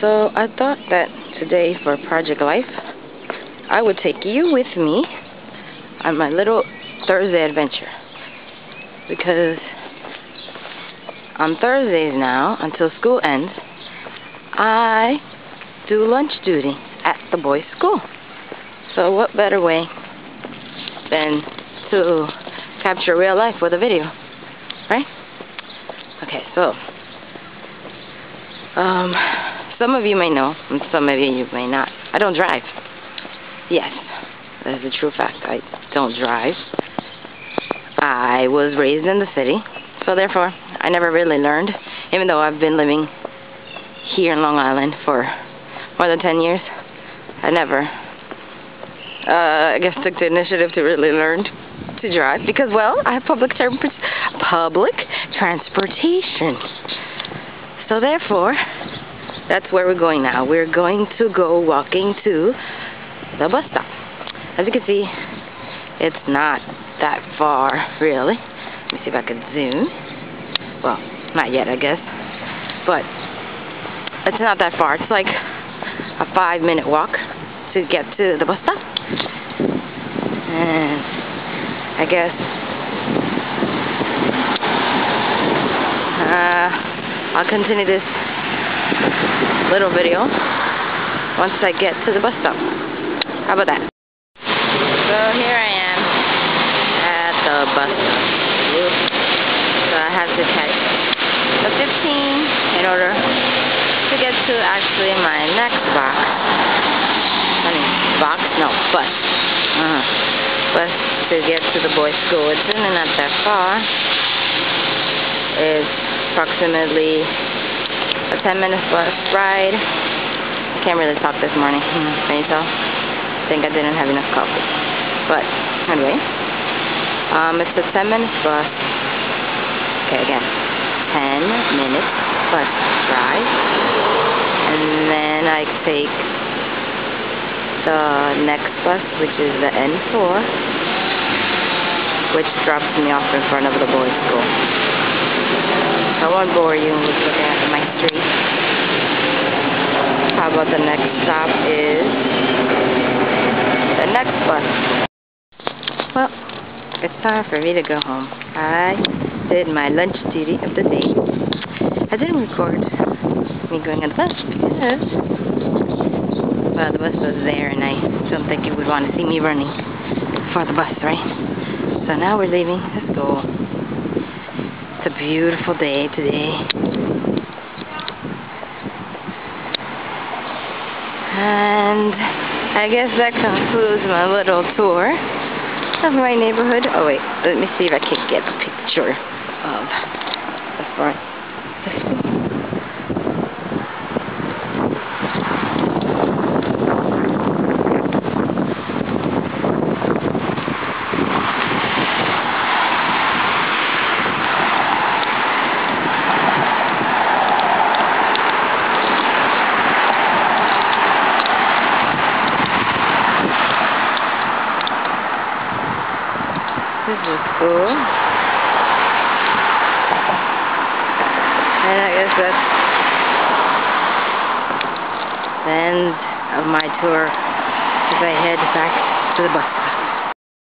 So I thought that today for Project Life, I would take you with me on my little Thursday adventure. Because on Thursdays now, until school ends, I do lunch duty at the boys' school. So what better way than to capture real life with a video, right? Okay, so, um, some of you may know, and some of you may not. I don't drive. Yes, that is a true fact. I don't drive. I was raised in the city, so therefore I never really learned, even though I've been living here in Long Island for more than 10 years. I never, uh, I guess, took the initiative to really learn to drive because, well, I have public, public transportation. So therefore, that's where we're going now. We're going to go walking to the bus stop. As you can see, it's not that far, really. Let me see if I can zoom. Well, not yet, I guess. But it's not that far. It's like a five-minute walk to get to the bus stop. And I guess uh, I'll continue this little video once I get to the bus stop. How about that? So here I am at the bus stop. So I have to catch the 15 in order to get to actually my next box. I mean, box? No, bus. Uh -huh. Bus to get to the boys' school. It's really not that far. It's approximately a 10 minute bus ride. I can't really talk this morning. Hmm, can you tell? I think I didn't have enough coffee. But anyway, um, it's a 10 minute bus. Okay, again, 10 minute bus ride. And then I take the next bus, which is the N4, which drops me off in front of the boys' school. I won't bore you with looking at my street. How about the next stop is the next bus. Well, it's time for me to go home. I did my lunch duty of the day. I didn't record me going on the bus because, well, the bus was there and I don't think you would want to see me running for the bus, right? So now we're leaving the school. It's a beautiful day today. And I guess that concludes my little tour of my neighborhood. Oh wait, let me see if I can get a picture of the front. This is cool. And I guess that's the end of my tour as I head back to the bus